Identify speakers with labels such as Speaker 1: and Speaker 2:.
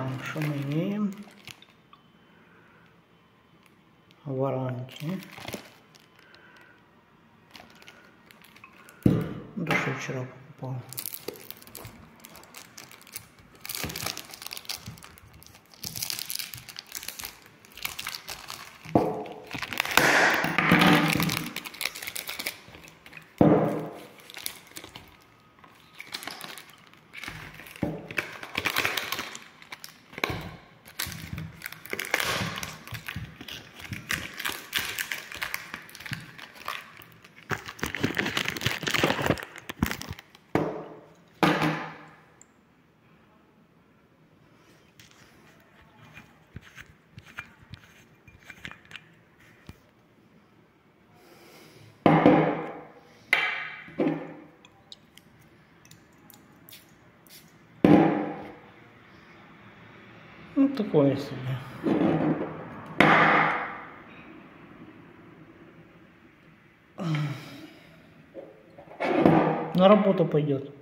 Speaker 1: Так, что мы имеем? Варанки. Да что вчера покупал. Ну, такое себе. На работу пойдет.